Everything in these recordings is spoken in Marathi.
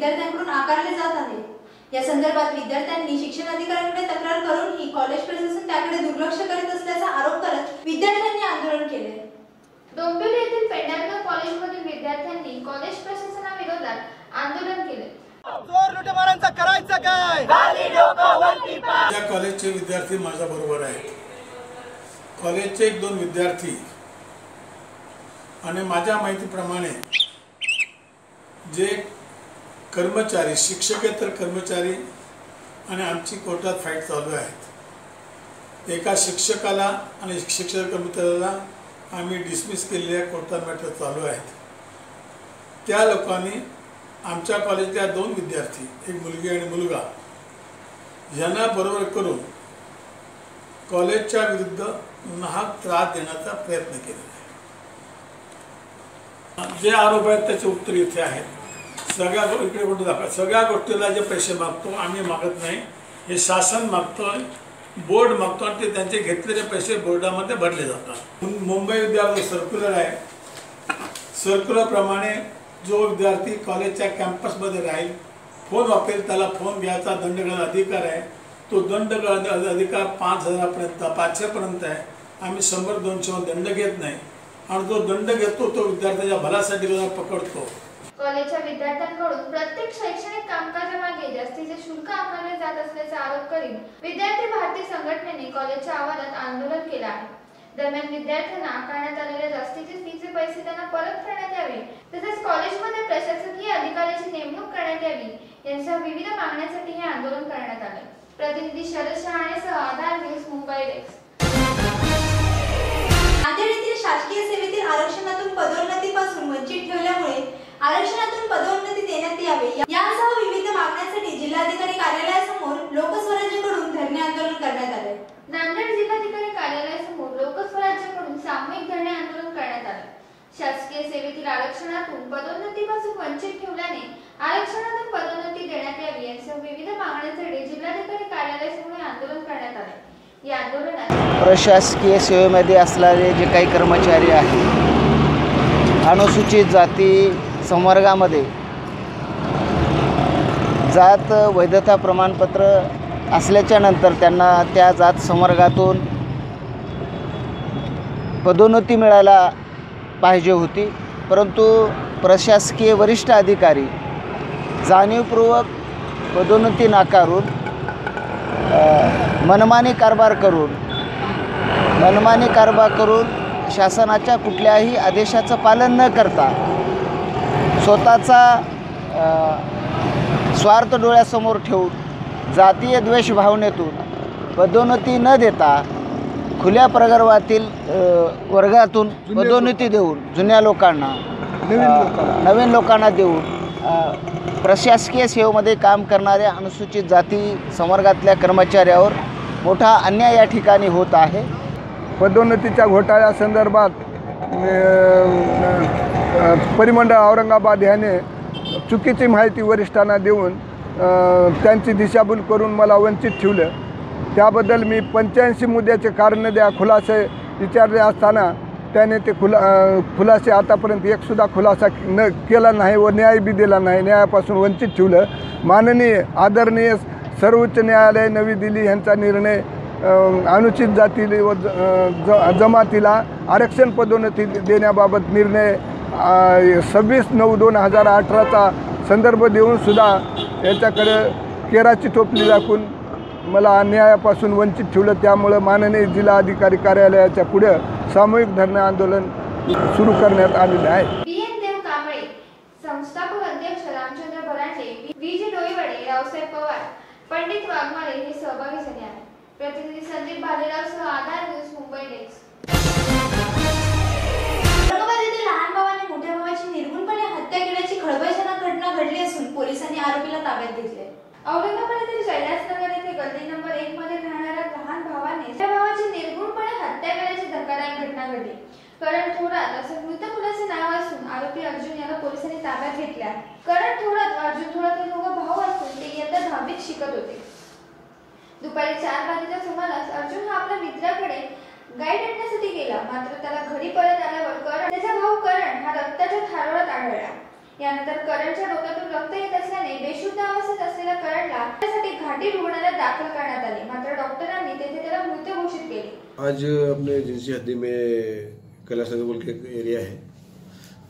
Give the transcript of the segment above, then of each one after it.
विद्यार्थ्यांकडून आकारले जात आहे. या संदर्भात विद्यार्थ्यांनी शिक्षण अधिकाऱ्यांकडे तक्रार करूनही कॉलेज प्रशासन त्याकडे दुर्लक्ष करीत असल्याचा आरोप करत विद्यार्थ्यांनी आंदोलन केले. डोंबिवली येथील पेंढारकर कॉलेजमधील विद्यार्थ्यांनी कॉलेज प्रशासनाविरोधात आंदोलन केले. चोर लुटेमारांचा करायचं काय? या कॉलेजचे विद्यार्थी माझ्या बरोबर आहेत. कॉलेजचे एक दोन विद्यार्थी आणि माझ्या माहितीप्रमाणे जे कर्मचारी शिक्षकेतर कर्मचारी आणि आमची कोर्टात फाईट चालू आहेत. एका शिक्षकाला आणि शिक्षक कर्मचाऱ्याला आम्ही डिसमिस केलेल्या कोर्टात मॅटर चालू आहेत. त्या लोकांनी आमच्या कॉलेजच्या दोन विद्यार्थी एक मुलगी आणि मुलगा यांना बरोबर करून कॉलेजच्या विरुद्ध नाहक त्रास देण्याचा प्रयत्न केलेला आहे. जे आरोप आहेत त्याचे उत्तर इथे आहेत. सगळ्या इकडे कुठे दाखवा. सगळ्या गोष्टीला जे पैसे मागतो आम्ही मागत नाही. हे शासन मागतो बोर्ड मागतो आणि ते त्यांचे घेतलेले पैसे बोर्डामध्ये भरले जातात. मुंबई विद्यापीठ सर्क्युलर आहे. सर्क्युलरप्रमाणे जो विद्यार्थी कॉलेजच्या कॅम्पसमध्ये राहील फोन वापरेल त्याला फोन घ्यायचा दंड अधिकार आहे. तो दंड अधिकार पाच हजारापर्यंत पाचशेपर्यंत आहे. आम्ही शंभर दोनशेवर दंड घेत नाही. आणि जो दंड घेतो तो विद्यार्थ्याच्या भलासाठी पकडतो. कॉलेजच्या विद्यार्थ्यांकडून प्रत्येक शैक्षणिक कामकाजामागे जास्तीचे शुल्क आकारले जात असल्याचा आरोप करीत विद्यार्थी भारती संघटनेने कॉलेजच्या आवारात आंदोलन केलं आहे. दरम्यान विद्यार्थ्यांना आकारण्यात आलेल्या जास्तीचे फीचे पैसे त्यांना परत करण्यात यावे तसेच कॉलेजमध्ये प्रशासकीय अधिकाऱ्याची नेमणूक करण्यात यावी यांच्या विविध मागण्यांसाठी हे आंदोलन करण्यात आले. प्रतिनिधी शरद शहाणेसह आधार न्यूज मुंबई डेस्क. नांदेड येथील शासकीय सेवेतील आरक्षणातून पदोन्नतीपासून वंचित ठेवल्यामुळे आरक्षणातून पदोन्नती देण्यात यावे. यासह विविध मागण्यांसाठी जिल्हाधिकारी कार्यालयासमोर लोकस्वराज्यकडून धरणे आंदोलन करण्यात आले. नांदेड जिल्हाधिकारी कार्यालयासमोर लोकस्वराज्याकडून सामूहिक धरणे आंदोलन करण्यात आले. शासकीय सेवेतील आरक्षणातून पदोन्नतीपासून वंचित ठेवल्याने आरक्षणातून पदोन्नती देण्यात यावी यांसह विविध मागण्यांसाठी जिल्हाधिकारी कार्यालयासमोर आंदोलन करण्यात आले. या आंदोलनात प्रशासकीय सेवेमध्ये असणारे जे काही कर्मचारी आहेत अनुसूचित जाती संवर्गामध्ये. जात वैधता प्रमाणपत्र असल्याच्या नंतर त्यांना त्या जात संवर्गातून पदोन्नती मिळायला पाहिजे होती. परंतु प्रशासकीय वरिष्ठ अधिकारी जाणीवपूर्वक पदोन्नती नाकारून मनमानी कारभार करून मनमानी कारभार करून शासनाच्या कुठल्याही आदेशाचं पालन न करता स्वतःचा स्वार्थ डोळ्यासमोर ठेवून जातीय द्वेष भावनेतून पदोन्नती न देता खुल्या प्रगर्भातील वर्गातून पदोन्नती देऊन जुन्या लोकांना नवीन लोकांना. देऊन प्रशासकीय सेवेमध्ये काम करणाऱ्या अनुसूचित जाती संवर्गातल्या कर्मचाऱ्यावर मोठा अन्याय या ठिकाणी होत आहे. पदोन्नतीच्या घोटाळ्यासंदर्भात परिमंडळ औरंगाबाद ह्याने चुकीची माहिती वरिष्ठांना देऊन त्यांची दिशाभूल करून मला वंचित ठेवलं. त्याबद्दल मी पंच्याऐंशी मुद्द्याचे कारण द्या खुलासे विचारले असताना त्याने ते खुला खुलासे आतापर्यंत एकसुद्धा खुलासा न केला नाही व न्याय बी दिला नाही. न्यायापासून वंचित ठेवलं. माननीय आदरणीय सर्वोच्च न्यायालय नवी दिल्ली यांचा निर्णय अनुचित जातील व ज- ज जमातीला आरक्षण पदोन्नती देण्याबाबत निर्णय सव्वीस नऊ दोन हजार अठराचा संदर्भ देऊनसुद्धा याच्याकडे केराची टोपली दाखवून मला अन्यायापासून वंचित ठेवलं. त्यामुळं माननीय जिल्हाधिकारी कार्यालयाच्या पुढे सामूहिक धरणं आंदोलन सुरू करण्यात आलेलं आहे. संस्थापक अध्यक्ष रामचंद्र भराटे डोईवडे रावसाहेब पवार पंडित वाघमारे हे सहभागी झाले आहेत. प्रतिनिधी संदीप भालेराव सह आधार न्यूज मुंबई डेस्क औरंगाबाद लहान भावाने मोठ्या भावाची निर्गुणपणे हत्या केल्याची खळबळजनक घटना घडली असून पोलिसांनी आरोपीला ताब्यात घेतले. औरंगाबाद येथील कैलासनगर येथे गल्ली नंबर एक मध्ये राहणाऱ्या लहान भावाने त्या भावाची निर्गुणपणे हत्या केल्याची धक्कादायक घटना घडली. करण थोरात असं मृत मुलाचे नाव असून आरोपी अर्जुन याला पोलिसांनी ताब्यात घेतले आहे. करण थोरात अर्जुन थोरात हे दोघं भाऊ असून ते इयत्ता दहावीत शिकत होते. दुपारी चार वाजेच्या सुमारास अर्जुन हा आपल्या मित्राकडे गाईड आणण्यासाठी गेला. मात्र त्याला घरी परत आल्यावर करण त्याचा भाऊ करण हा रक्ताच्या थारोळात आढळला. यानंतर करणच्या डोक्यातून रक्त येत असल्याने बेशुद्ध अवस्थेत असलेल्या करणला त्यासाठी घाटी रुग्णालयात दाखल करण्यात आले. मात्र डॉक्टरांनी तेथे त्याला मृत घोषित केले. आज अपने एजेंसी हद्दी में कैलाश नगर बोल के एरिया है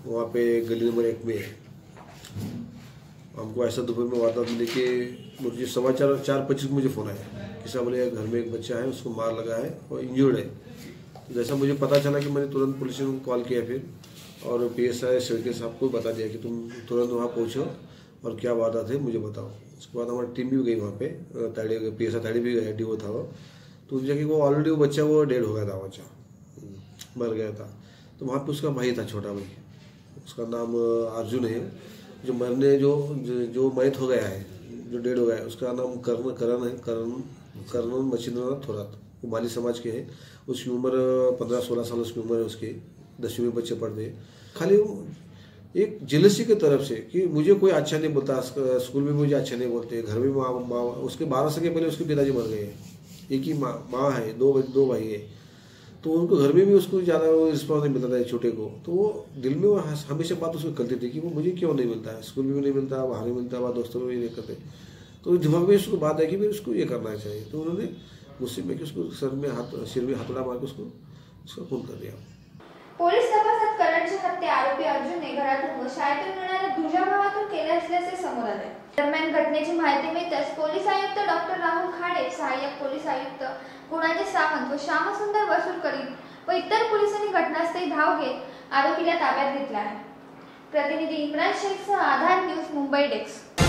वहाँ पे गली नंबर एक में हमको ऐसा दोपहर में वारदात मिली कि मुझे समाचार चार चार पच्चीस मुझे फ़ोन आया कि साहब बोले घर में एक बच्चा है, उसको मार लगा है और इंजर्ड है। तो जैसा मुझे पता चला कि मैंने तुरंत पुलिस को कॉल किया फिर और पी एस आई शेड़के साहब को बता दिया कि तुम तुरंत वहाँ पहुँचो और क्या वारदात है मुझे बताओ। उसके बाद हमारी टीम भी गई वहाँ पे, ताड़ी पी एस आई ताड़ी भी गया डी था वो। तो जाके वो ऑलरेडी वो बच्चा वो डेड हो गया था बच्चा मर गया था। तो वहाँ पे उसका भाई था छोटा भाई। उसका नाम अर्जुन है। जो मरने जो जो, मैत हो गया है जो डेड हो गया है उसका नाम कर्ण करण है करण कर्ण मच्छिंद्रनाथ थोरात। वो माली समाज के हैं। उसकी उम्र पंद्रह सोलह साल उसकी उम्र है उसकी। दसवीं में बच्चे पढ़ते खाली एक जेलसी की तरफ़ से कि मुझे कोई अच्छा नहीं बोलता स्कूल में मुझे अच्छा नहीं बोलते घर में माँ माँ उसके बारह साल के पहले उसके पिताजी मर गए एक ही माँ माँ है दो दो भाई है। तो उनको घर में भी उसको ज़्यादा वो रिस्पॉन्स नहीं मिलता था छोटे को। तो वो दिल में वो हमेशा बात उसको करती थी कि वो मुझे क्यों नहीं मिलता? है स्कूल में भी नहीं मिलता बाहर नहीं मिलता बाहर दोस्तों में भी नहीं करते। तो दिमाग में उसको बात है कि भाई उसको ये करना चाहिए। तो उन्होंने गुस्से में उसको सर में हाथ, सिर में हाथोड़ा मार के उसको, उसका खून कर दिया। पोलीस तपासात करणची हत्या, आरोपी अर्जुनने घरातून व शाळेतून मिळणाऱ्या दुजाभावातून केले असल्याचे समोर आले। दरम्यान घटनेची माहिती मिळताच पोलीस आयुक्त डॉक्टर राहुल खाडे सहाय्यक पोलीस आयुक्त कुणाजी सावंत व श्यामसुंदर वसूलकरी व इतर पोलिसांनी घटनास्थळी धाव घेत आरोपीला ताब्यात घेतला आहे. प्रतिनिधी इम्रान शेखसह आधार न्यूज मुंबई डेस्क.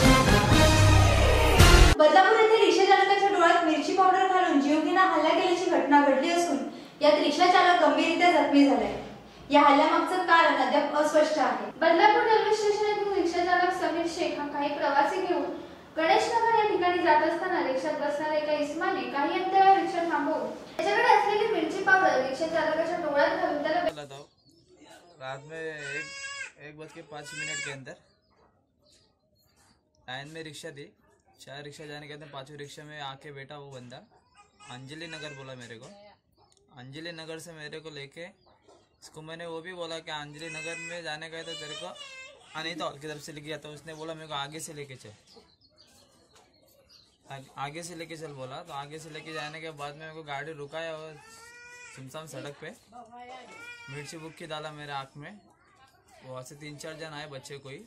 बदलापूर येथे रिक्षा चालकाच्या डोळ्यात मिरची पावडर घालून जीवघेणा हल्ला केल्याची घटना घडली असून यात रिक्षा चालक गंभीररित्या जखमी झालाय. या हल्ल्यामागचं कारण अद्याप अस्पष्ट आहे. बदलापूर रेल्वे स्टेशन येथून रिक्षा चालक समीर शेख हा काही प्रवासी घेऊन गणेशनगर या ठिकाणी जात असताना रिक्षात बसणाऱ्या एका इस्माने काही अंतरावर रिक्षा थांबवून त्याच्याकडे असलेली मिरची पावडर रिक्षा चालकाच्या डोळ्यात घालून त्याला रात में एक एक बज के पाँच मिनट के अंदर लाइन में रिक्शा थी। चार रिक्शा जाने के बाद पाँचवीं रिक्शा में आके बैठा वो बंदा। अंजलि नगर बोला मेरे को। अंजलि नगर से मेरे को लेके इसको मैंने वो भी बोला कि अंजलि नगर में जाने है तो तेरे को। अनिता हॉल की तरफ़ से लेके जाता उसने बोला, मेरे को आगे से लेके चल। आगे से लेके चल बोला। तो आगे से लेके जाने के बाद में मेरे को गाड़ी रुकाया और सुनसान सड़क पे। मिर्ची बुक्की डाला मेरे आँख में। वहाँ से तीन चार जन आए बच्चे कोई।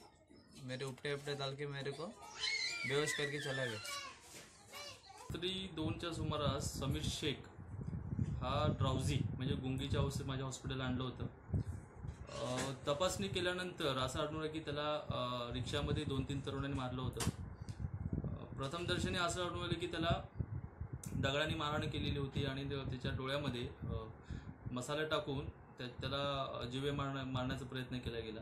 मेरे उपटे उपटे डाल के मेरे को बेहोश करके चला गए रात्री दोनच्या सुमारास समीर शेख हा ड्राउझी म्हणजे गुंगीच्या अवस्थेत माझ्या हॉस्पिटलला आणलं होतं. तपासणी केल्यानंतर असं आढळून की त्याला रिक्षामध्ये दोन तीन तरुणांनी मारलं होतं. प्रथमदर्शनी असं आढळून आलं की त्याला दगडाने मारहाण केलेली होती आणि त्याच्या डोळ्यामध्ये मसाला टाकून त्या त्याला जिवे मारण्या मारण्याचा प्रयत्न केला गेला.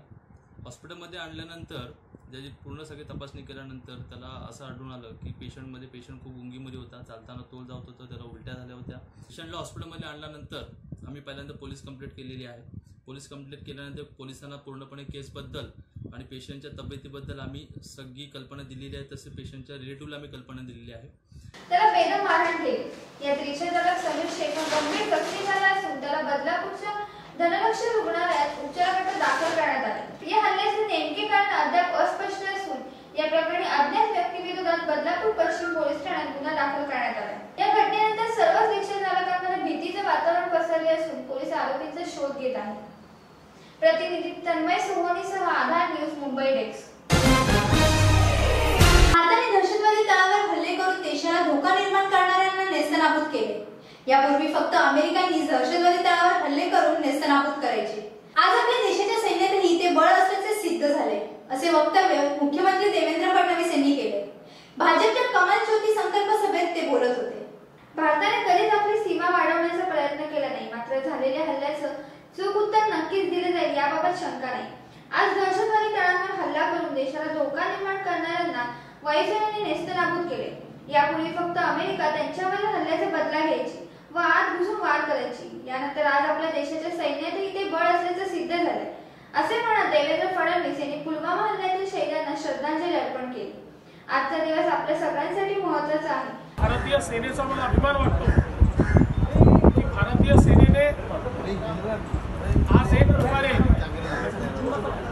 हॉस्पिटलमध्ये आणल्यानंतर त्याची पूर्ण सगळी तपासणी केल्यानंतर त्याला असं आढळून आलं की पेशंटमध्ये पेशंट खूप गुंगीमध्ये होता चालताना तोल जात होता त्याला उलट्या झाल्या होत्या. पेशंटला हॉस्पिटलमध्ये आणल्यानंतर आम्ही पहिल्यांदा पोलीस कंप्लेंट केलेली आहे. पोलीस कंप्लेंट केल्यानंतर पोलिसांना पूर्णपणे केसबद्दल आणि पेशंटच्या तब्येतीबद्दल आम्ही सगळी कल्पना दिलेली आहे तसे पेशंटच्या रिलेटिव्हला आम्ही कल्पना दिलेली आहे. त्याला बेदम मारहाण केली. समीर शेख गंभीर जखमी झाला असून त्याला बदलापूरच्या धनलक्ष रुग्णालयात उपचाराकरता दाखल करण्यात आले. या हल्ल्याचे नेमके कारण अद्याप अस्पष्ट असून या प्रकरणी अज्ञात व्यक्तीविरोधात बदलापूर पश्चिम पोलीस ठाण्यात गुन्हा दाखल करण्यात आला. या घटनेनंतर सर्वच रिक्षा चालकांमध्ये भीतीचे वातावरण पसरले असून पोलीस आरोपींचा शोध घेत आहेत. प्रतिनिधी तन्मय सोहोनीसह आधार न्यूज मुंबई डेस्क. भारताने दहशतवादी तळावर हल्ले करून देशाला धोका निर्माण करणाऱ्यांना नेस्तनाबूत केले. यापूर्वी फक्त अमेरिकांनी दहशतवादी तळावर हल्ले करून नेस्तनाबूत करायचे. आज आपल्या देशाच्या सैन्यातही ते बळ असल्याचे सिद्ध झाले असे वक्तव्य मुख्यमंत्री देवेंद्र फडणवीस यांनी केले. भाजपच्या कमल ज्योती संकल्प सभेत ते बोलत होते. भारताने कधीच आपली सीमा वाढवण्याचा प्रयत्न केला नाही मात्र झालेल्या हल्ल्याचं चूक उत्तर नक्कीच दिले जाईल याबाबत शंका नाही. आज दहशतवादी तळांवर हल्ला करून देशाला धोका निर्माण करणाऱ्यांना वायुसेनेने नेस्तनाबूत केले. यापूर्वी फक्त अमेरिका त्यांच्यावर हल्ल्याचा बदला घ्यायची. व आत घुसून वार करायची. यानंतर आज आपल्या देशाच्या सैन्यातही ते बळ असल्याचं सिद्ध झालंय. असे म्हणत देवेंद्र फडणवीस यांनी पुलवामा हल्ल्यातील शहीदांना श्रद्धांजली अर्पण केली. आजचा दिवस आपल्या सगळ्यांसाठी महत्त्वाचा आहे. भारतीय सेनेचा मला अभिमान वाटतो की भारतीय सेनेने आज एक प्रकारे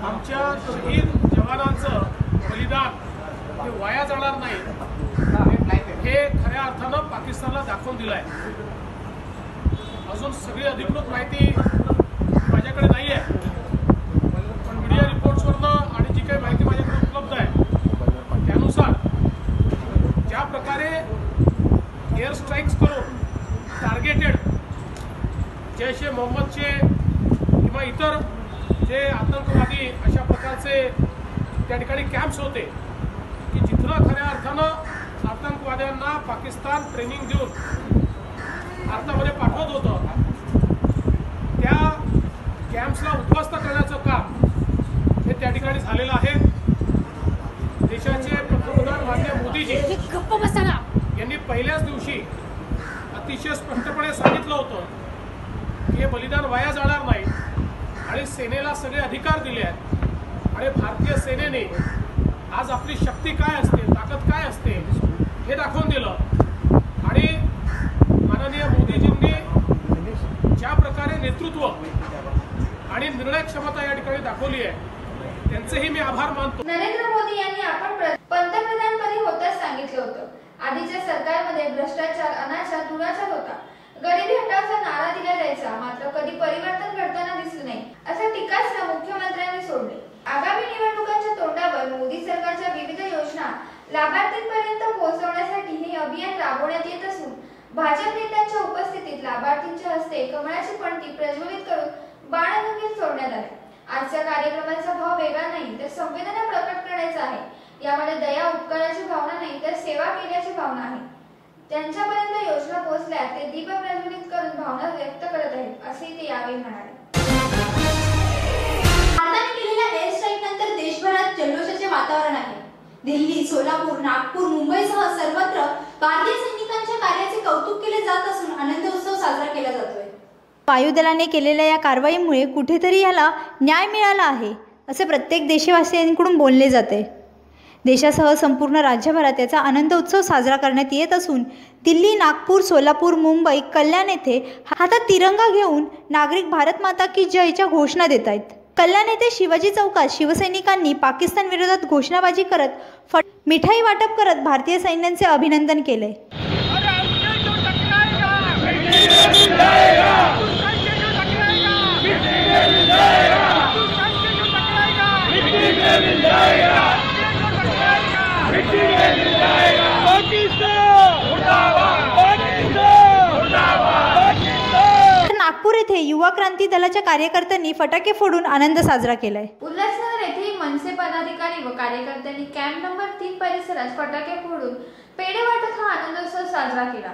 आमच्या शहीद जवानांचं बलिदान हे वाया जाणार नाही. हे खऱ्या अर्थानं पाकिस्तानला दाखवून दिलं आहे अजून सगळी अधिकृत माहिती माझ्याकडे नाही आहे पण मीडिया रिपोर्ट्सवरनं आणि जी काही माहिती माझ्याकडे उपलब्ध आहे त्यानुसार ज्या प्रकारे एअर स्ट्राईक्स करून टार्गेटेड जैश ए मोहम्मदचे किंवा इतर जे आतंकवादी अशा प्रकारचे त्या ठिकाणी कॅम्प्स होते की जिथं खऱ्या अर्थानं आतंकवाद्यांना पाकिस्तान ट्रेनिंग देऊन भारतामध्ये पाठवत होतं. त्या कॅम्प्सला उद्ध्वस्त करण्याचं काम हे त्या ठिकाणी झालेलं आहे. देशाचे पंतप्रधान मान्य मोदीजी यांनी पहिल्याच दिवशी अतिशय स्पष्टपणे सांगितलं होतं की हे बलिदान वाया जाणार नाही आणि सेनेला सगळे अधिकार दिले आहेत. आणि भारतीय सेनेने आज आपली शक्ती काय असते ताकद काय असते हे दाखवून दिलं आणि माननीय मोदीजींनी ज्या प्रकारे नेतृत्व आणि निर्णय क्षमता या ठिकाणी दाखवली आहे. त्यांचेही मी आभार मानतो. नरेंद्र मोदी यांनी आपण प्र- पंतप्रधानपदी होताच सांगितलं होतं. आधीच्या सरकारमध्ये भ्रष्टाचार अनाचार दुराचार होता. गरिबी हटावचा नारा दिला जायचा मात्र कधी परिवर्तन घडताना दिसलं नाही असा टीकास्त्र मुख्यमंत्र्यांनी सोडले. आगामी निवडणुकांच्या तोंडावर मोदी सरकारच्या विविध योजना लाभार्थींपर्यंत पोहोचवण्यासाठी हे अभियान राबवण्यात येत असून भाजप नेत्यांच्या उपस्थितीत लाभार्थींच्या हस्ते कमळाची पणती प्रज्वलित करून बाणगंगेत सोडण्यात आले. आजच्या कार्यक्रमाचा भाव वेगळा नाही तर संवेदना प्रकट करायचा आहे. यामध्ये दया उपकाराची भावना नाही तर सेवा केल्याची भावना आहे. त्यांच्यापर्यंत योजना पोहोचल्या ते दीप प्रज्वलित करून भावना व्यक्त करत आहेत असे ते यावेळी म्हणाले. भारताने केलेल्या एअर स्ट्राईक नंतर देशभरात जल्लोषाचे वातावरण आहे. दिल्ली सोलापूर नागपूर मुंबईसह सर्वत्र भारतीय सैनिकांच्या कार्याचे कौतुक केले जात असून आनंद उत्सव साजरा केला जातोय. वायुदलाने केलेल्या या कारवाईमुळे कुठेतरी याला न्याय मिळाला आहे असे प्रत्येक देशवासियांकडून बोलले जाते. देशासह संपूर्ण राज्यभरात याचा आनंद उत्सव साजरा करण्यात येत असून दिल्ली नागपूर सोलापूर मुंबई कल्याण येथे हातात तिरंगा घेऊन नागरिक भारत माता की जयच्या घोषणा देत आहेत. कल्याण येथे शिवाजी चौकात शिवसैनिकांनी पाकिस्तान विरोधात घोषणाबाजी करत फट मिठाई वाटप करत भारतीय सैन्यांचे अभिनंदन केले तर नागपूर येथे युवा क्रांती दलाच्या कार्यकर्त्यांनी फटाके फोडून आनंद साजरा केलाय. उल्हासनगर येथे मनसे पदाधिकारी व कार्यकर्त्यांनी कॅम्प नंबर तीन परिसरात फटाके फोडून पेढे वाटत हा आनंदोत्सव साजरा केला.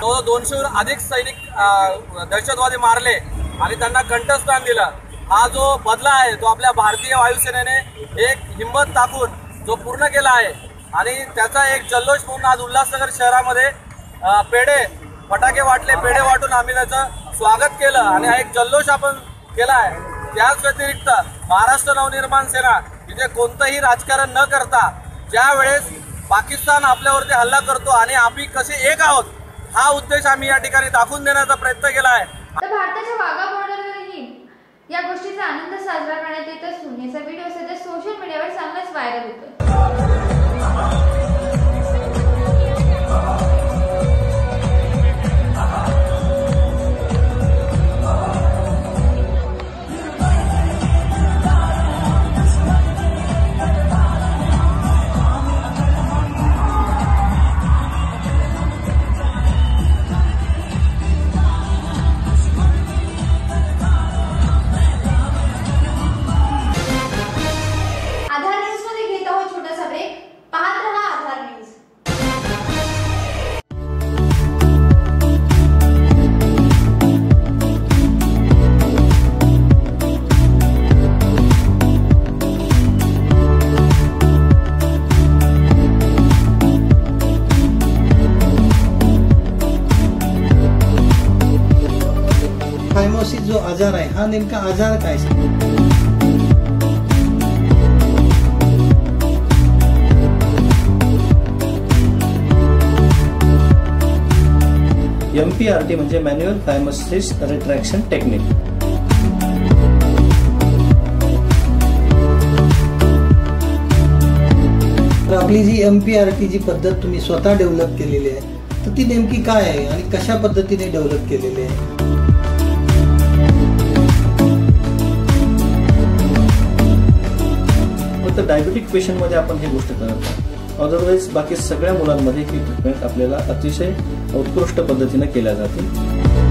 तो दोनशेहून अधिक सैनिक दहशतवादी मारले आणि त्यांना कंठस्थान दिलं. हा जो बदला आहे तो आपल्या भारतीय वायुसेनेने एक हिंमत टाकून जो पूर्ण केला आहे आणि त्याचा एक जल्लोष म्हणून आज उल्हासनगर शहरामध्ये पेढे फटाके वाटले पेढे वाटून आम्ही त्याचं स्वागत केलं आणि हा एक जल्लोष आपण केला आहे. त्याच व्यतिरिक्त महाराष्ट्र नवनिर्माण सेना म्हणजे कोणतंही राजकारण न करता ज्या वेळेस पाकिस्तान आपल्यावरती हल्ला करतो आणि आम्ही कसे एक आहोत हा उद्देश आम्ही या ठिकाणी दाखवून देण्याचा प्रयत्न केला आहे. भारताच्या वाघा बॉर्डरवरही या गोष्टीचा आनंद साजरा करण्यात येत असून याचा व्हिडिओ सध्या सोशल मीडियावर चांगलाच व्हायरल होतो थायमोसिस जो आजार आहे हा नेमका आजार काय? एम पी आर टी म्हणजे मॅन्युअल थायमोसिस रिट्रॅक्शन टेक्निक तर आपली जी एम पी आर टी जी पद्धत तुम्ही स्वतः डेव्हलप केलेली आहे तर ती नेमकी काय आहे आणि कशा पद्धतीने डेव्हलप केलेली आहे? डायबिटिक पेशंटमध्ये आपण ही गोष्ट करत नाही अदरवाईज बाकी सगळ्या मुलांमध्ये ही ट्रीटमेंट आपल्याला अतिशय उत्कृष्ट पद्धतीने केल्या जाते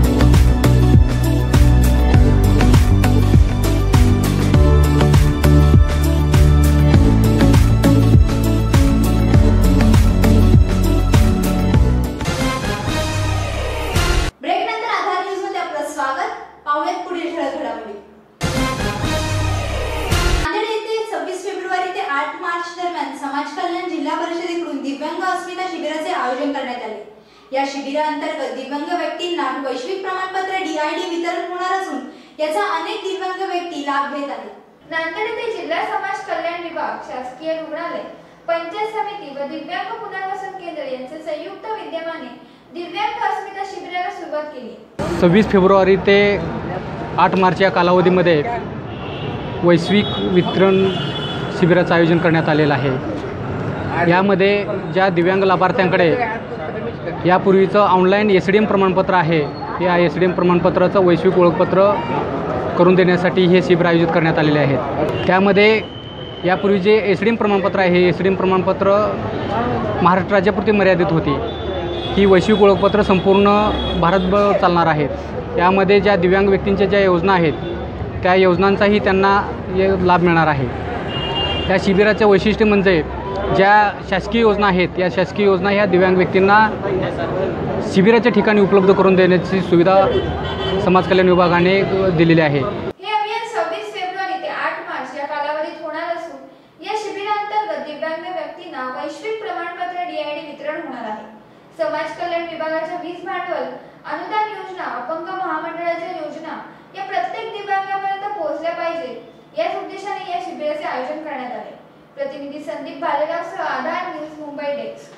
सव्वीस फेब्रुवारी ते आठ मार्च या कालावधीमध्ये वैश्विक वितरण शिबिराचं आयोजन करण्यात आलेलं आहे. यामध्ये ज्या दिव्यांग लाभार्थ्यांकडे यापूर्वीचं ऑनलाईन एस डी एम प्रमाणपत्र आहे या एस डी एम प्रमाणपत्राचं वैश्विक ओळखपत्र करून देण्यासाठी हे शिबिर आयोजित करण्यात आलेले आहेत. त्यामध्ये यापूर्वी जे एस डी एम प्रमाणपत्र आहे हे एस डी एम प्रमाणपत्र महाराष्ट्र राज्यापुरती मर्यादित होती. ही वैश्विक ओळखपत्र संपूर्ण भारतभर चालणार आहेत. यामध्ये ज्या दिव्यांग व्यक्तींच्या ज्या योजना आहेत त्या योजनांचाही त्यांना लाभ मिळणार आहे. या शिबिराचं वैशिष्ट्य म्हणजे ज्या शासकीय योजना आहेत या शासकीय योजना ह्या दिव्यांग व्यक्तींना शिबिराच्या ठिकाणी उपलब्ध करून देण्याची सुविधा समाज कल्याण विभागाने दिलेली आहे. दिव्यांग व्यक्तींना वैश्विक प्रमाणपत्र डीआयडी वितरण होणार आहे. समाज कल्याण विभागाच्या वीज भांडवल अनुदान योजना अपंग महामंडळाच्या योजना या प्रत्येक दिव्यांगापर्यंत पोहोचल्या पाहिजे. याच उद्देशाने या शिबिराचे आयोजन करण्यात आले. प्रतिनिधी संदीप भालेरावसह आधार न्यूज मुंबई डेस्क.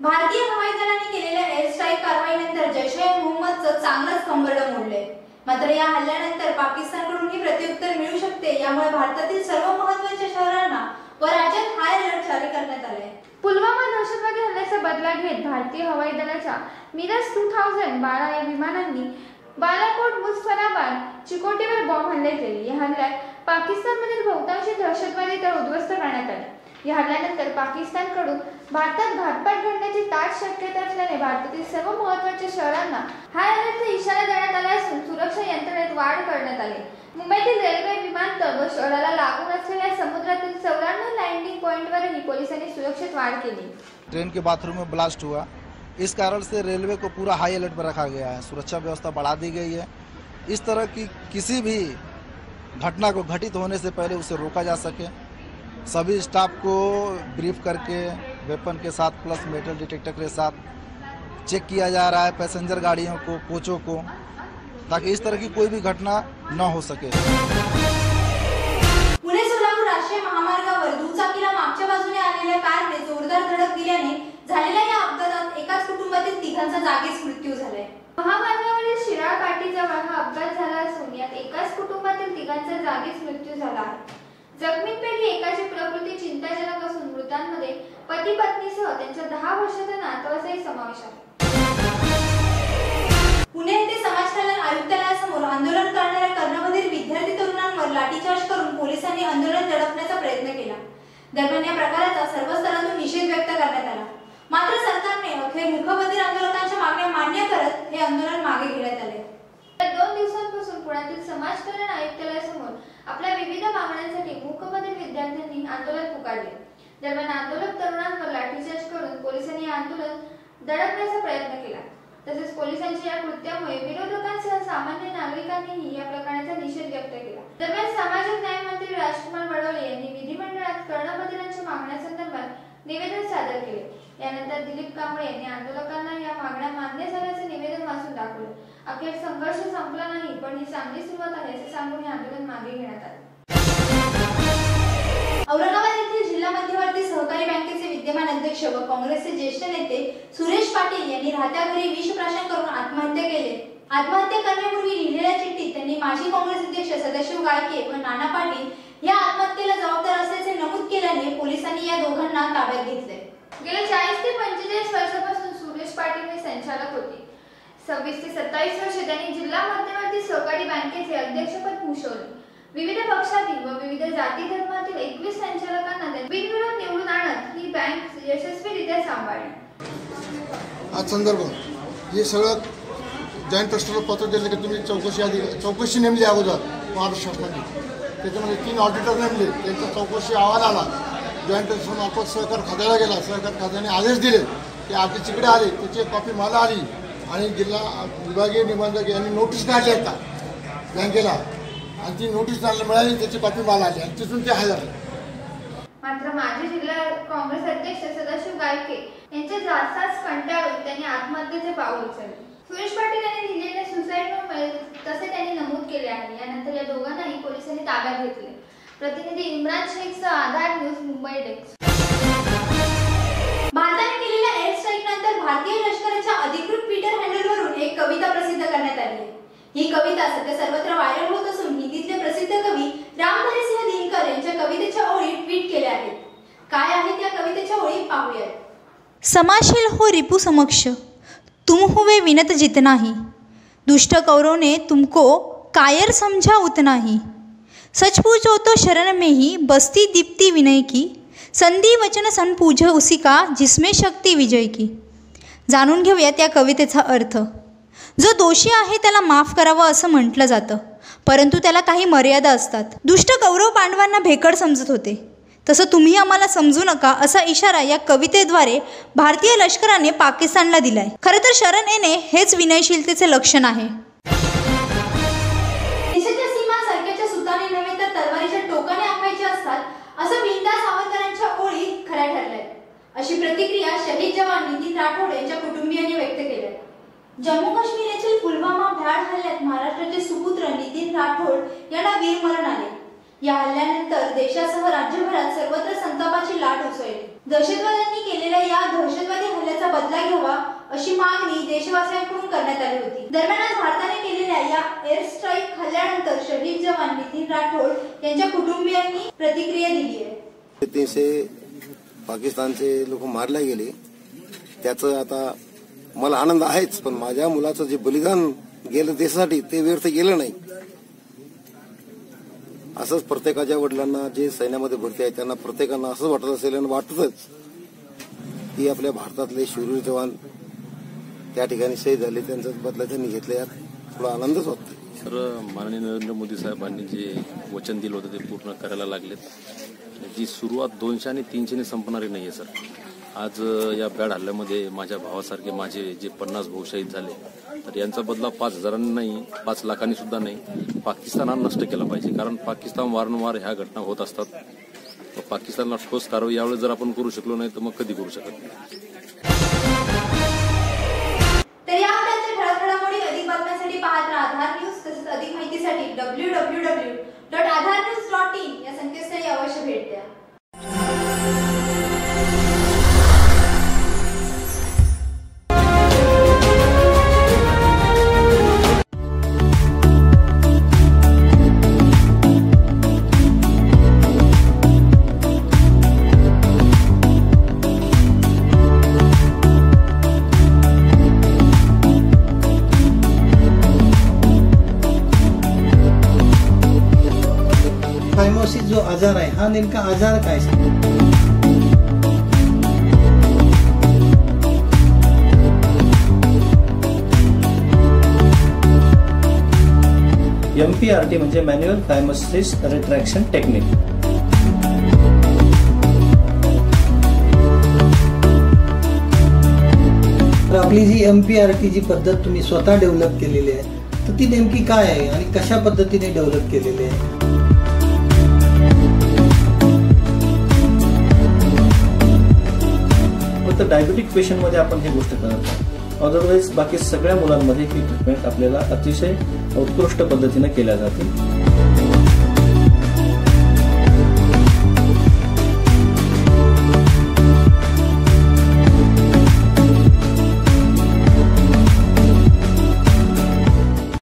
भारतीय हवाई दलाने केलेल्या एअर स्ट्राईक कारवाईनंतर जैश ए मोहम्मदचं चांगलंच कंबरडं मोडले मात्र या हल्ल्यानंतर पाकिस्तानकडूनही प्रत्युत्तर मिळू शकते यामुळे भारतातील सर्व महत्त्वाच्या शहरांना व राज्यात हाय अलर्ट जारी करण्यात आले पुलवामा दहशतवादी हल्ल्याचा बदला घेत भारतीय हवाई दलाच्या मिरज टू थाउजंड बारा या विमानांनी बालाकोट मुझफराबाद चिकोटीवर बॉम्ब हल्ले केले. या हल्ल्यात पाकिस्तानमधील बहुतांश दहशतवादी तळ उद्ध्वस्त करण्यात आले. पाकिस्तानकडून भारतात घातपात घडण्याची शक्यता असल्याने भारतातील सर्व महत्त्वाच्या शहरांना हाय अलर्टचा इशारा देण्यात आला असून सुरक्षा यंत्रणेत वाढ करण्यात आली. मुंबईतील रेल्वे विमानतळ व शहराला लागून असलेल्या समुद्रातील चौऱ्याण्णव लँडिंग पोलिसांनी सुरक्षेत वाढ केली. ट्रेन के बाथरूम में ब्लास्ट हुआ। इस कारण से रेलवे को पूरा हाई अलर्ट पर रखा गया है। सुरक्षा व्यवस्था बढ़ा दी गई है। इस तरह की किसी भी घटना को घटित होने से पहले उसे रोका जा सके। सभी स्टाफ को ब्रीफ करके वेपन के साथ प्लस मेटल डिटेक्टर के साथ चेक किया जा रहा है पैसेंजर गाड़ियों को कोचों को ताकि इस तरह की कोई भी घटना न हो सके। पुणे सोलापूर राष्ट्रीय महामार्गावर दुचाकीला मागच्या बाजूने आलेल्या कारने जोरदार धडक दिल्याने झालेल्या या अपघातात एकाच कुटुंबातील तिघांचा जागीच मृत्यू झालाय. महामार्गावरील शिराळ पाटीजवळ हा अपघात झाला असून यात एकाच कुटुंबातील तिघांचा जागीच मृत्यू झाला आहे. जखमींपैकी एकाची प्रकृती चिंताजनक असून मृतांमध्ये पती पत्नीसह त्यांच्या दहा वर्षाचा नातवाचाही समावेश आहे. पुणे येथे समाज कल्याण आयुक्तालयासमोर आंदोलन करणाऱ्या कर्णबधीर विद्यार्थी तरुणांवर लाठीचार्ज करून पोलिसांनी आंदोलन दडपण्याचा प्रयत्न केला. दरम्यान या प्रकाराचा सर्व स्तरातून निषेध व्यक्त करण्यात आला. मात्र सरकारने अखेर मुखबधीर आंदोलकांच्या मागण्या मान्य करत हे आंदोलन मागे घेण्यात आले. दोन दिवसांपासून पुण्यातील समाज कल्याण आयुक्तालयासमोर आपल्या विविध मागण्यांसाठी मूकबधीर विद्यार्थ्यांनी आंदोलन पुकारले. दरम्यान आंदोलक तरुणांवर लाठीचार्ज करून पोलिसांनी आंदोलन दडपण्याचा प्रयत्न केला. तसेच पोलिसांच्या या कृत्यामुळे विरोधकांसह सामान्य नागरिकांनीही या प्रकाराचा निषेध व्यक्त केला. दरम्यान सामाजिक न्याय मंत्री राजकुमार बडोले यांनी विधिमंडळात कर्णबधिरांच्या मागण्यासंदर्भात निवेदन सादर केले. यानंतर दिलीप कांबळे यांनी आंदोलकांना या मागण्या मान्य झाल्याचे निवेदन वाचून दाखवले. अखेर संघर्ष संपला नाही पण ही चांगली सुरुवात आहे असे सांगून हे आंदोलन मागे घेण्यात आले. औरंगाबाद येथील जिल्हा मध्यवर्ती सहकारी बँकेचे विद्यमान अध्यक्ष व काँग्रेसचे ज्येष्ठ नेते सुरेश पाटील यांनी राहत्या घरी विषप्राशन करून आत्महत्या केले. आत्महत्या करण्यापूर्वी लिहिलेल्या चिठ्ठीत त्यांनी माजी काँग्रेस अध्यक्ष सदाशिव गायके व नाना पाटील या आत्महत्येला जबाबदार असल्याचे नमूद केल्याने पोलिसांनी या दोघांना ताब्यात घेतले. गेल्या चाळीस ते पंचेचाळीस वर्षापासून सुरेश पाटील हे संचालक होते. सव्वीस ते सत्तावीस वर्षे त्यांनी जिल्हा मध्यवर्ती सहकारी बँकेचे अध्यक्षपद भूषवले. विविध पक्षातील व विविध जाती धर्मातील एकवीस संचालकांना त्यांनी बिनविरोध निवडून आणत ही बँक यशस्वीरित्या सांभाळली. आज संदर्भ हे सगळं जॉईंट ट्रस्टला पत्र दिलं की तुम्ही चौकशी आधी चौकशी नेमली अगोदर महाराष्ट्र शासनाने त्याच्यामध्ये तीन ऑडिटर नेमले. त्यांचा चौकशी अहवाल आला. जॉईंट ट्रस्टमार्फत सहकार खात्याला गेला. सहकार खात्याने आदेश दिले. ते आधी तिकडे आले. त्याची कॉपी मला आली. आणि जिल्हा विभागीय निबंधक यांनी नोटीस काढली आता. बँकेला. आणि ती नोटीस मिळाली. त्याची कॉपी मला आली. आणि तिथून ते हजर मात्र माजी जिल्हा काँग्रेस अध्यक्ष सदाशिव गायके यांच्या जाचाच कंटाळून त्यांनी आत्महत्येचे पाऊल उचलले. सुरेश पाटील यांनी लिहिलेल्या सुसाईड नोटमध्ये तसे त्यांनी नमूद केले आहे. यानंतर या दोघांनाही पोलिसांनी ताब्यात घेतले. प्रतिनिधी इम्रान शेखसह आधार न्यूज मुंबई डेस्क. भारताने केलेल्या एअर स्ट्राईक नंतर भारतीय लष्कराच्या अधिकृत ट्विटर हँडलवरून एक कविता प्रसिद्ध करण्यात आली आहे. ही कविता सध्या सर्वत्र व्हायरल होत असून हिंदीतले प्रसिद्ध कवी रामधरी सिंह दिनकर यांच्या कवितेच्या ओळी ट्विट केल्या आहेत. काय आहेत या कवितेच्या ओळी पाहूयात. समाशील हो रिपु समक्ष. तुम हुए विनत जितना ही। दुष्ट कौरव ने तुमको कायर समझा उतना ही। सच पूछो तो शरण में ही बस्ती दीप्ति विनय की। संधि वचन सन पूज उसी का जिसमें शक्ती विजय की। जाणून घेऊया त्या कवितेचा अर्थ। जो दोषी आहे त्याला माफ करावं असं म्हटलं जातं परंतु त्याला काही मर्यादा असतात. दुष्ट कौरव पांडवांना भेकड समजत होते. तसं तुम्ही आम्हाला समजू नका असा इशारा या कवितेद्वारे भारतीय लष्कराने पाकिस्तानला दिलाय. खरं तर शरण येणे हेच विनयशीलतेचे लक्षण आहे. अशी प्रतिक्रिया शहीद जवान नितीन राठोड यांच्या कुटुंबियांनी व्यक्त केली जम्मू काश्मीर येथील पुलवामा भ्याड हल्ल्यात महाराष्ट्राचे सुपुत्र नितीन राठोड यांना वीरमरण आले. या हल्ल्यानंतर देशासह राज्यभरात सर्वत्र संतापाची लाट उसळली. दहशतवाद्यांनी केलेल्या या दहशतवादी हल्ल्याचा बदला घ्यावा अशी मागणी देशवासियांकडून करण्यात आली होती. दरम्यान आज भारताने केलेल्या या एअर स्ट्राईक हल्ल्यानंतर शहीद जवान नितीन राठोड यांच्या कुटुंबियांनी प्रतिक्रिया दिली आहे. पाकिस्तानचे लोक मारले गेले. त्याचं आता मला आनंद आहेच पण माझ्या मुलाचं जे बलिदान गेलं देशासाठी ते व्यर्थ गेलं नाही. असंच प्रत्येकाच्या वडिलांना जे सैन्यामध्ये भरती आहे त्यांना प्रत्येकांना असंच वाटत असेल आणि वाटतच की आपल्या भारतातले शूरवीर जवान त्या ठिकाणी शहीद झाले त्यांचा बदला त्यांनी घेतला यात थोडा आनंदच वाटतो सर माननीय नरेंद्र मोदी साहेबांनी जे वचन दिलं होतं ते पूर्ण करायला लागलेत. जी सुरुवात दोनशे आणि तीनशेने संपणारी नाही आहे सर. आज या बॅड हल्ल्यामध्ये माझ्या भावासारखे माझे जे पन्नास भाऊ शहीद झाले तर यांचा बदला पाच हजारांनी नाही पाच लाखांनी सुद्धा नाही. पाकिस्तानानं नष्ट केला पाहिजे कारण पाकिस्तान वारंवार ह्या घटना होत असतात. पाकिस्तानला ठोस कारवाई यावेळेस जर आपण करू शकलो नाही तर मग कधी करू शकत नाही? नेमका आजार काय? एम पी आर टी म्हणजे मॅन्युअल फायमोसिस रिट्रॅक्शन टेक्निक तर आपली जी एम पी आर टी जी पद्धत तुम्ही स्वतः डेव्हलप केलेली आहे तर ती नेमकी काय आहे आणि कशा पद्धतीने डेव्हलप केलेली आहे? फक्त डायबेटिक पेशंटमध्ये आपण हे गोष्ट करत आहोत. अदरवाईज बाकी सगळ्या मुलांमध्ये ही ट्रीटमेंट आपल्याला अतिशय उत्कृष्ट पद्धतीने केल्या जाते